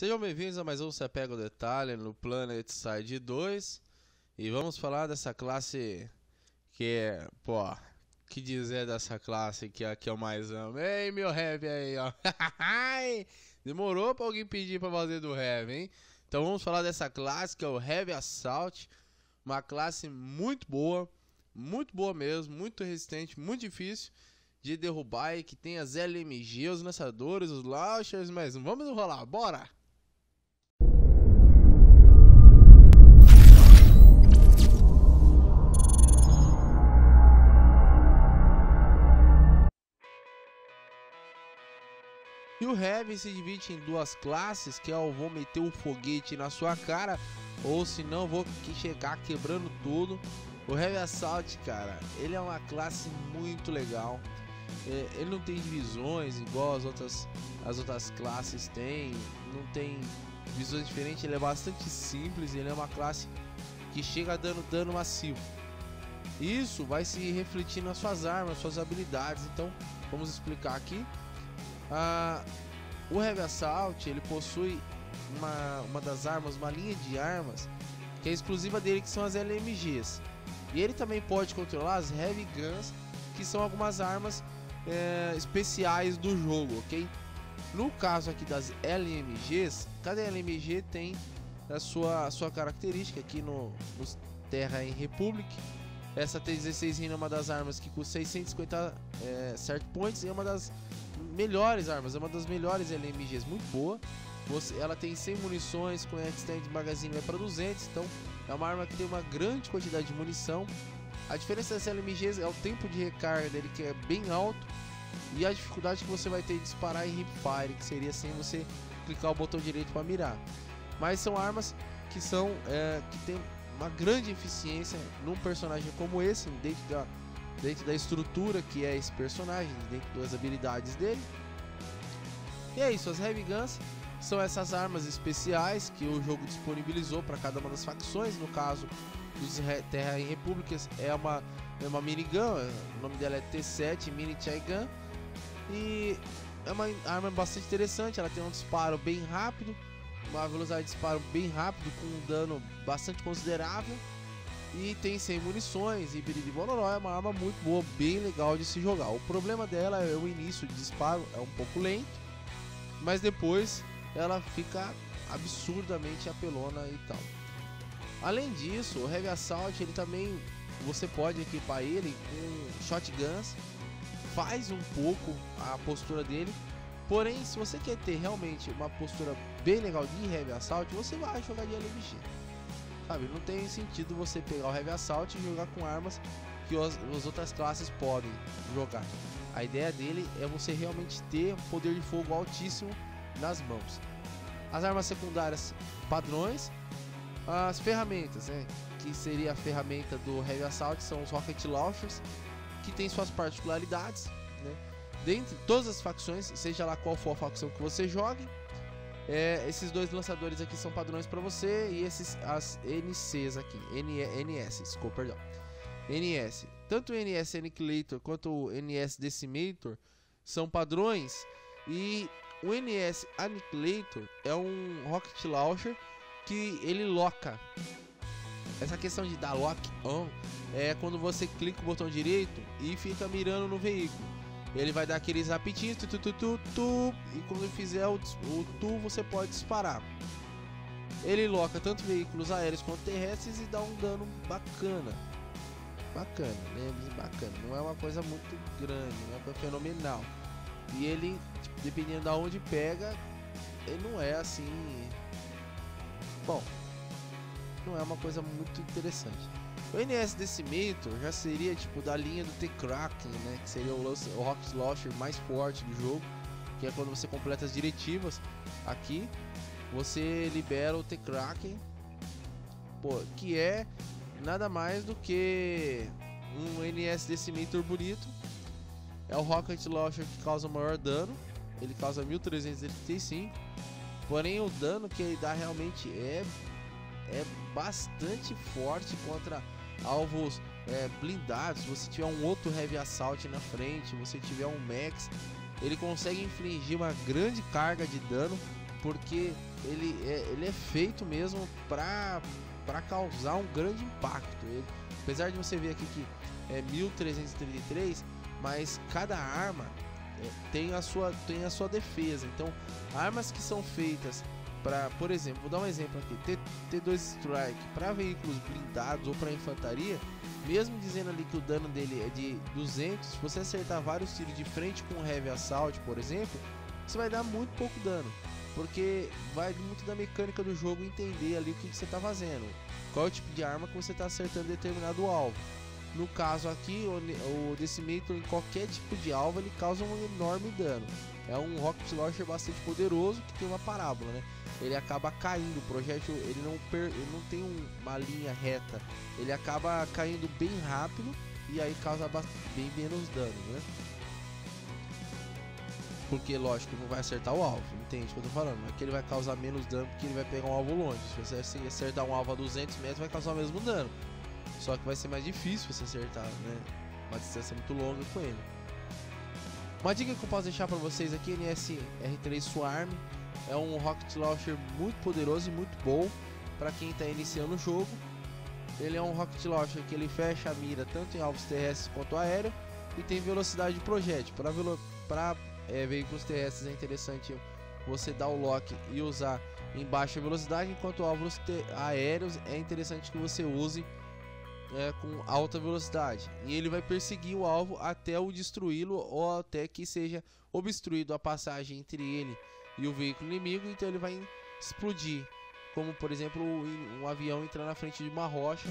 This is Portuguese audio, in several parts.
Sejam bem-vindos a mais um Você Pega o Detalhe no Planet Side 2 E vamos falar dessa classe que é, pô, que dizer dessa classe que é que eu mais amo Ei, meu heavy aí, ó Demorou pra alguém pedir pra fazer do heavy, hein? Então vamos falar dessa classe que é o Heavy Assault Uma classe muito boa, muito boa mesmo, muito resistente, muito difícil de derrubar e que tem as LMG, os lançadores, os launchers, mas vamos enrolar, bora! Heavy se divide em duas classes, que é o vou meter um foguete na sua cara, ou se não vou chegar quebrando tudo. O Heavy Assault, cara, ele é uma classe muito legal. É, ele não tem divisões igual as outras, as outras classes têm, não tem divisões diferentes, ele é bastante simples, ele é uma classe que chega dando dano massivo. Isso vai se refletir nas suas armas, suas habilidades. Então, vamos explicar aqui. Ah, o Heavy Assault ele possui uma, uma das armas, uma linha de armas que é exclusiva dele, que são as LMGs. E ele também pode controlar as Heavy Guns, que são algumas armas é, especiais do jogo, ok? No caso aqui das LMGs, cada LMG tem a sua, a sua característica aqui no, no Terra em Republic. Essa T16 é uma das armas que custa 650 é, points e é uma das melhores armas, é uma das melhores LMGs, muito boa. Você, ela tem 100 munições, com extend magazine vai para 200, então é uma arma que tem uma grande quantidade de munição. A diferença das LMGs é o tempo de recarga dele que é bem alto e a dificuldade que você vai ter de disparar em hipfire, que seria sem você clicar o botão direito para mirar. Mas são armas que são é, que tem uma grande eficiência num personagem como esse, dentro da dentro da estrutura que é esse personagem, dentro das habilidades dele. E é isso, as Heavy Guns são essas armas especiais que o jogo disponibilizou para cada uma das facções. No caso dos Terra em Repúblicas é uma, é uma minigun, o nome dela é T7 Mini Chai Gun. E é uma arma bastante interessante, ela tem um disparo bem rápido, uma velocidade de disparo bem rápido com um dano bastante considerável e tem 100 munições e biriri bororó é uma arma muito boa, bem legal de se jogar. O problema dela é o início de disparo, é um pouco lento, mas depois ela fica absurdamente apelona e tal. Além disso, o Heavy Assault ele também você pode equipar ele com shotguns, faz um pouco a postura dele. Porém, se você quer ter realmente uma postura bem legal de Heavy Assault, você vai jogar de LMG. Sabe, não tem sentido você pegar o Heavy Assault e jogar com armas que as, as outras classes podem jogar. A ideia dele é você realmente ter um poder de fogo altíssimo nas mãos. As armas secundárias padrões, as ferramentas, né, que seria a ferramenta do Heavy Assault são os Rocket Launchers, que tem suas particularidades, né? Dentre todas as facções, seja lá qual for a facção que você jogue, é, esses dois lançadores aqui são padrões para você e esses as NCs aqui, N, NS, desculpa, perdão. NS. Tanto o NS Annihilator quanto o NS Decimator são padrões e o NS Annihilator é um rocket launcher que ele loca. Essa questão de dar lock on é quando você clica o botão direito e fica mirando no veículo. Ele vai dar aqueles rapidinhos, tu, tu, tu, tu, tu, e quando fizer o, o tu, você pode disparar. Ele loca tanto veículos aéreos quanto terrestres e dá um dano bacana. Bacana, lembre bacana. Não é uma coisa muito grande, não é fenomenal. E ele, tipo, dependendo da de onde pega, ele não é assim. Bom, não é uma coisa muito interessante. O NS Decimator já seria tipo da linha do T-Kraken, né? Que seria o, o Rocket Launcher mais forte do jogo. Que é quando você completa as diretivas aqui, você libera o T-Kraken, que é nada mais do que um NS Decimator bonito. É o Rocket Launcher que causa maior dano, ele causa 1335. Porém, o dano que ele dá realmente é, é bastante forte contra alvos é, blindados, você tiver um outro Heavy Assault na frente, você tiver um Max, ele consegue infligir uma grande carga de dano porque ele é, ele é feito mesmo para para causar um grande impacto. Ele, apesar de você ver aqui que é 1333, mas cada arma é, tem a sua tem a sua defesa. Então, armas que são feitas para, por exemplo, vou dar um exemplo aqui, T, T2 Strike para veículos blindados ou para infantaria, mesmo dizendo ali que o dano dele é de 200, se você acertar vários tiros de frente com um Heavy Assault, por exemplo, você vai dar muito pouco dano. Porque vai muito da mecânica do jogo entender ali o que, que você está fazendo. Qual é o tipo de arma que você está acertando determinado alvo. No caso aqui, o, Decimator em qualquer tipo de alvo ele causa um enorme dano. É um Rocket Launcher bastante poderoso que tem uma parábola, né? Ele acaba caindo, o projétil ele não, per, ele não tem um, uma linha reta, ele acaba caindo bem rápido e aí causa bem menos dano, né? Porque, lógico, não vai acertar o alvo, entende o que eu tô falando? É que ele vai causar menos dano porque ele vai pegar um alvo longe. Se você acertar um alvo a 200 metros, vai causar o mesmo dano. Só que vai ser mais difícil você acertar, né? Uma distância muito longa com ele. Uma dica que eu posso deixar para vocês aqui, NS R3 Swarm, é um rocket launcher muito poderoso e muito bom para quem está iniciando o jogo. Ele é um rocket launcher que ele fecha a mira tanto em alvos terrestres quanto aéreo e tem velocidade de projétil. Para velo é, veículos terrestres é interessante você dar o lock e usar em baixa velocidade, enquanto alvos aéreos é interessante que você use é, com alta velocidade. E ele vai perseguir o alvo até o destruí-lo ou até que seja obstruído a passagem entre ele e o veículo inimigo, então ele vai explodir. Como por exemplo um avião entrar na frente de uma rocha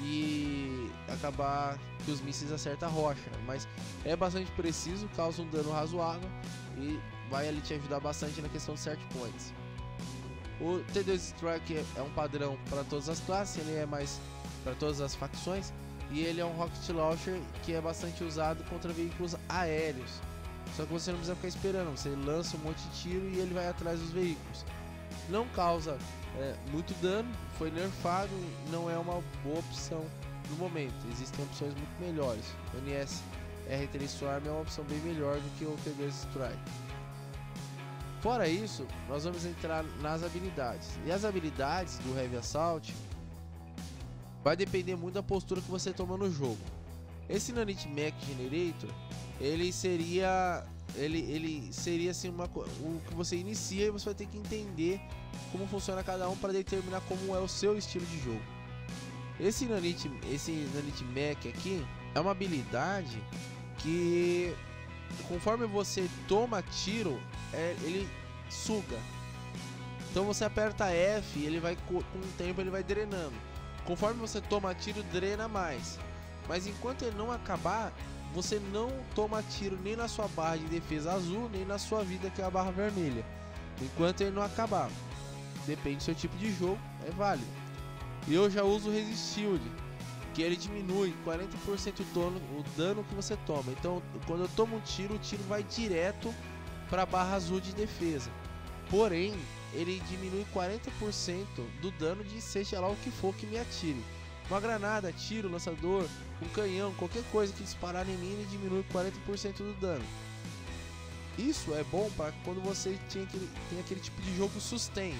e acabar que os mísseis acertam a rocha. Mas é bastante preciso, causa um dano razoável e vai ali te ajudar bastante na questão de set points. O T2 Strike é um padrão para todas as classes, ele é mais para todas as facções e ele é um rocket launcher que é bastante usado contra veículos aéreos. Só que você não precisa ficar esperando, você lança um monte de tiro e ele vai atrás dos veículos. Não causa é, muito dano, foi nerfado, não é uma boa opção no momento. Existem opções muito melhores. O NS R3 Swarm é uma opção bem melhor do que o T2 Strike. Fora isso, nós vamos entrar nas habilidades. E as habilidades do Heavy Assault vai depender muito da postura que você toma no jogo. Esse Nanite Mech Generator, ele seria ele, ele seria assim uma o que você inicia e você vai ter que entender como funciona cada um para determinar como é o seu estilo de jogo. Esse Nanite, esse Nanite Mech aqui é uma habilidade que conforme você toma tiro, é, ele suga. Então você aperta F, ele vai com o tempo ele vai drenando. Conforme você toma tiro, drena mais. Mas enquanto ele não acabar, você não toma tiro nem na sua barra de defesa azul, nem na sua vida que é a barra vermelha. Enquanto ele não acabar. Depende do seu tipo de jogo, é válido. E eu já uso o Resist Shield, que ele diminui 40% o dano que você toma. Então, quando eu tomo um tiro, o tiro vai direto para a barra azul de defesa. Porém, ele diminui 40% do dano de seja lá o que for que me atire. Uma granada, tiro, lançador, um canhão, qualquer coisa que disparar em mim, ele diminui 40% do dano. Isso é bom para quando você tem aquele, tem aquele tipo de jogo sustain.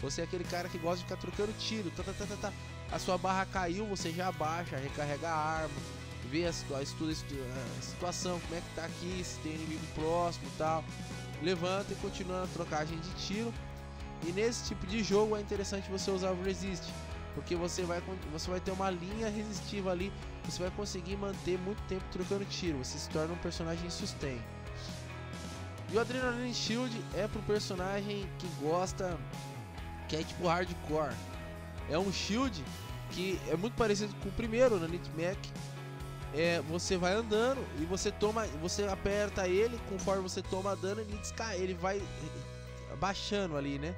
Você é aquele cara que gosta de ficar trocando tiro, tá, tá, tá, tá, tá. a sua barra caiu, você já abaixa, recarrega a arma, vê a, estuda a situação, como é que tá aqui, se tem inimigo próximo e tal. Levanta e continua a trocagem de tiro e nesse tipo de jogo é interessante você usar o resist, porque você vai, você vai ter uma linha resistiva ali, você vai conseguir manter muito tempo trocando tiro, você se torna um personagem sustain. E o Adrenaline Shield é pro personagem que gosta, que é tipo hardcore. É um shield que é muito parecido com o primeiro na Nitmec. É, você vai andando e você toma, você aperta ele, conforme você toma dano, ele, ele vai baixando ali, né?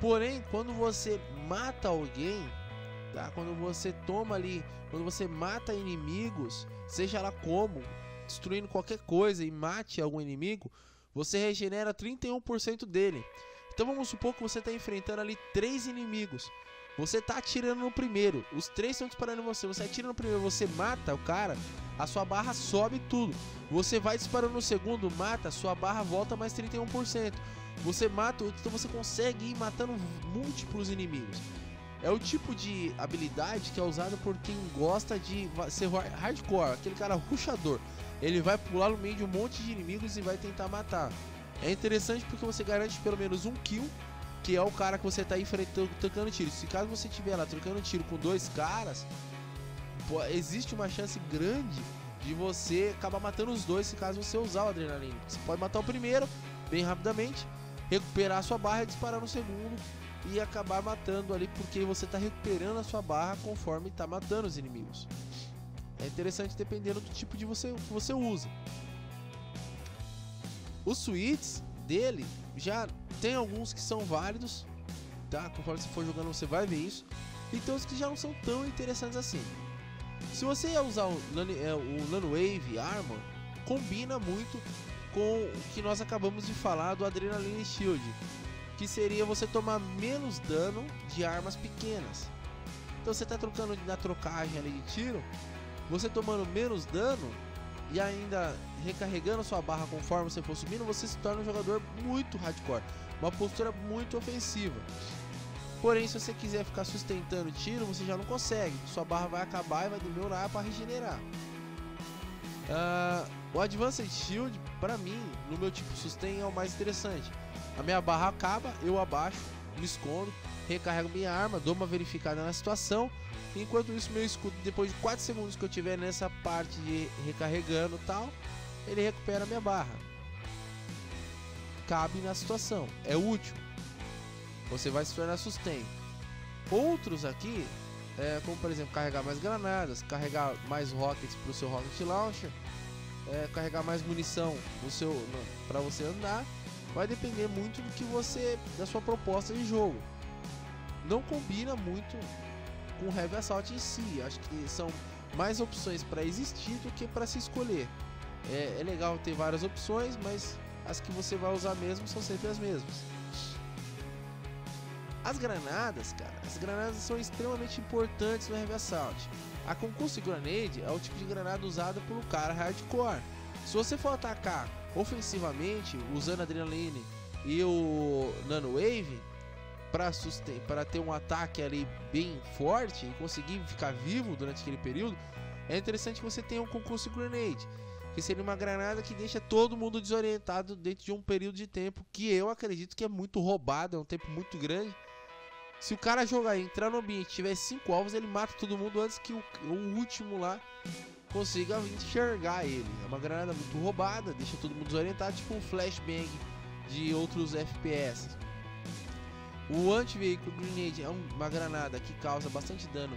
Porém, quando você mata alguém, tá? Quando você toma ali, quando você mata inimigos, seja lá como, destruindo qualquer coisa e mate algum inimigo, você regenera 31% dele. Então vamos supor que você está enfrentando ali três inimigos. Você tá atirando no primeiro, os três estão disparando em você. Você atira no primeiro, você mata o cara, a sua barra sobe tudo. Você vai disparando no segundo, mata, sua barra volta mais 31%. Você mata, então você consegue ir matando múltiplos inimigos. É o tipo de habilidade que é usado por quem gosta de ser hardcore, aquele cara ruxador. Ele vai pular no meio de um monte de inimigos e vai tentar matar. É interessante porque você garante pelo menos um kill que é o cara que você tá enfrentando, trocando tiro. Se caso você estiver lá trocando tiro com dois caras, pô, existe uma chance grande de você acabar matando os dois se caso você usar o adrenalina. Você pode matar o primeiro bem rapidamente, recuperar a sua barra e disparar no segundo e acabar matando ali porque você está recuperando a sua barra conforme está matando os inimigos. É interessante dependendo do tipo de você que você usa. Os suítes dele já tem alguns que são válidos, tá? Conforme você for jogando, você vai ver isso. E tem os que já não são tão interessantes assim. Se você ia usar o, é, o Nano Wave Armor, combina muito com o que nós acabamos de falar do Adrenaline Shield, que seria você tomar menos dano de armas pequenas. Então você está trocando na trocagem ali de tiro, você tomando menos dano, e ainda recarregando sua barra conforme você for subindo, você se torna um jogador muito hardcore, uma postura muito ofensiva. Porém, se você quiser ficar sustentando tiro, você já não consegue. Sua barra vai acabar e vai demorar para regenerar. Uh, o Advanced Shield, para mim, no meu tipo sustain, é o mais interessante. A minha barra acaba, eu abaixo, me escondo, recarrego minha arma, dou uma verificada na situação Enquanto isso, meu escudo, depois de 4 segundos que eu tiver nessa parte de recarregando tal, ele recupera minha barra. Cabe na situação, é útil. Você vai se tornar sustain. Outros aqui, é, como por exemplo, carregar mais granadas, carregar mais rockets para o seu rocket launcher, é, carregar mais munição para você andar, vai depender muito do que você, da sua proposta de jogo. Não combina muito com o Heavy Assault em si. Acho que são mais opções para existir do que para se escolher. É, é, legal ter várias opções, mas as que você vai usar mesmo são sempre as mesmas. As granadas, cara, as granadas são extremamente importantes no Heavy Assault. A Concussive Grenade é o tipo de granada usada pelo cara hardcore. Se você for atacar ofensivamente usando Adrenaline e o Nano Wave, para ter um ataque ali bem forte e conseguir ficar vivo durante aquele período, é interessante que você tenha um concurso grenade, que seria uma granada que deixa todo mundo desorientado dentro de um período de tempo que eu acredito que é muito roubado, é um tempo muito grande. Se o cara jogar, entrar no ambiente, tiver cinco alvos, ele mata todo mundo antes que o, o último lá consiga enxergar ele. É uma granada muito roubada, deixa todo mundo desorientado, tipo um flashbang de outros FPS. O anti-veículo grenade é uma granada que causa bastante dano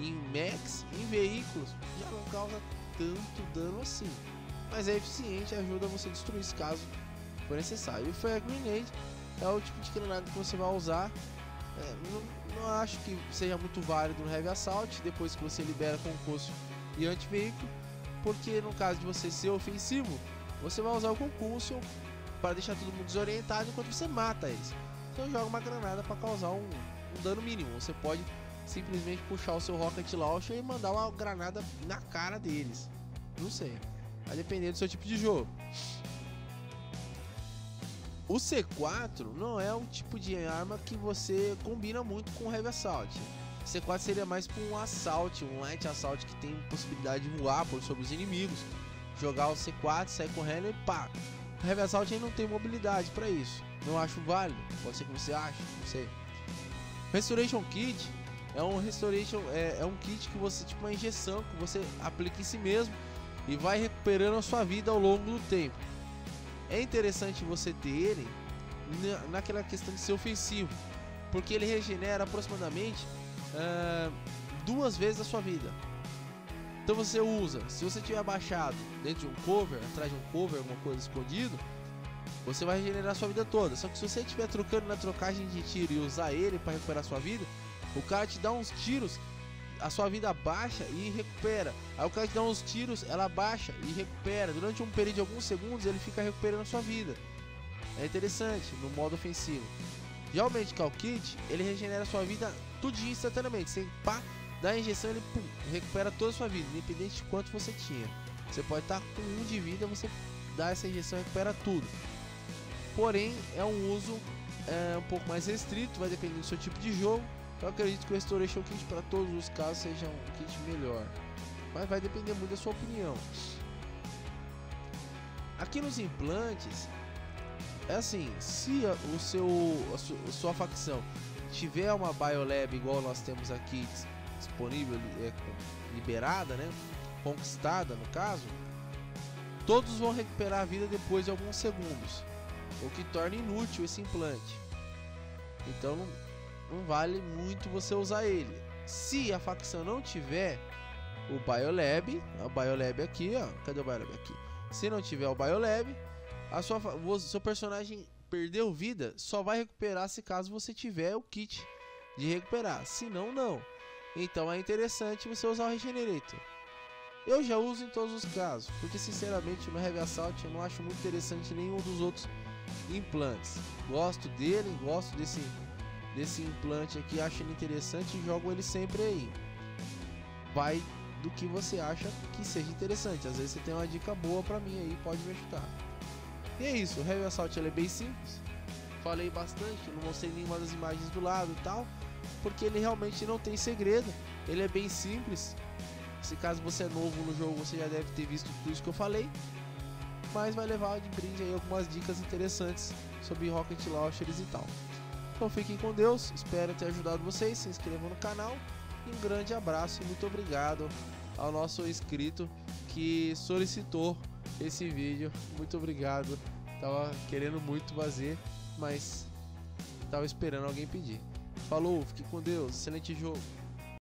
em mechs, em veículos, já não causa tanto dano assim. Mas é eficiente e ajuda você a destruir se caso for necessário. E o Fire Grenade é o tipo de granada que você vai usar. É, não, não, acho que seja muito válido no Heavy Assault, depois que você libera concurso e anti-veículo, porque no caso de você ser ofensivo, você vai usar o concurso para deixar todo mundo desorientado enquanto você mata eles. Então joga uma granada para causar um, um, dano mínimo. Você pode simplesmente puxar o seu Rocket Launcher e mandar uma granada na cara deles. Não sei. Vai depender do seu tipo de jogo. O C4 não é um tipo de arma que você combina muito com o Heavy Assault. O C4 seria mais para um assalto, um light assault que tem possibilidade de voar por sobre os inimigos. Jogar o C4, sair correndo e pá. O Heavy Assault não tem mobilidade para isso não acho válido. Pode ser que você ache, não sei. Restoration Kit é um restoration é, é um kit que você tipo uma injeção que você aplica em si mesmo e vai recuperando a sua vida ao longo do tempo. É interessante você ter ele naquela questão de ser ofensivo, porque ele regenera aproximadamente uh, duas vezes a sua vida. Então você usa, se você tiver abaixado dentro de um cover, atrás de um cover, alguma coisa escondido, você vai regenerar sua vida toda. Só que se você estiver trocando na trocagem de tiro e usar ele para recuperar sua vida, o cara te dá uns tiros, a sua vida baixa e recupera. Aí o cara te dá uns tiros, ela baixa e recupera. Durante um período de alguns segundos ele fica recuperando a sua vida. É interessante no modo ofensivo. Já o Medical Kit, ele regenera sua vida tudinho instantaneamente. Você pá, dá a injeção ele pum, recupera toda a sua vida, independente de quanto você tinha. Você pode estar com um de vida, você dá essa injeção e recupera tudo. Porém, é um uso é, um pouco mais restrito, vai depender do seu tipo de jogo. Eu acredito que o Restoration Kit para todos os casos seja um kit melhor. Mas vai depender muito da sua opinião. Aqui nos implantes, é assim, se o seu, a, su, a sua facção tiver uma Biolab igual nós temos aqui disponível, é, liberada, né? Conquistada no caso, todos vão recuperar a vida depois de alguns segundos, o que torna inútil esse implante. Então não, não vale muito você usar ele. Se a facção não tiver o Biolab, o Biolab aqui, ó, cadê o Biolab aqui? Se não tiver o Biolab, a sua, o seu personagem perdeu vida, só vai recuperar se caso você tiver o kit de recuperar. Se não, não. Então é interessante você usar o Regenerator. Eu já uso em todos os casos, porque sinceramente no Heavy Assault eu não acho muito interessante nenhum dos outros implantes. Gosto dele, gosto desse desse implante aqui, acho ele interessante e jogo ele sempre aí. Vai do que você acha que seja interessante. Às vezes você tem uma dica boa para mim aí, pode me ajudar. E é isso, o Heavy Assault é bem simples. Falei bastante, não mostrei nenhuma das imagens do lado e tal, porque ele realmente não tem segredo. Ele é bem simples. Se caso você é novo no jogo, você já deve ter visto tudo isso que eu falei. Mas vai levar de brinde aí algumas dicas interessantes sobre Rocket Launchers e tal. Então fiquem com Deus, espero ter ajudado vocês. Se inscrevam no canal. Um grande abraço e muito obrigado ao nosso inscrito que solicitou esse vídeo. Muito obrigado. Tava querendo muito fazer, mas tava esperando alguém pedir. Falou, fique com Deus, excelente jogo.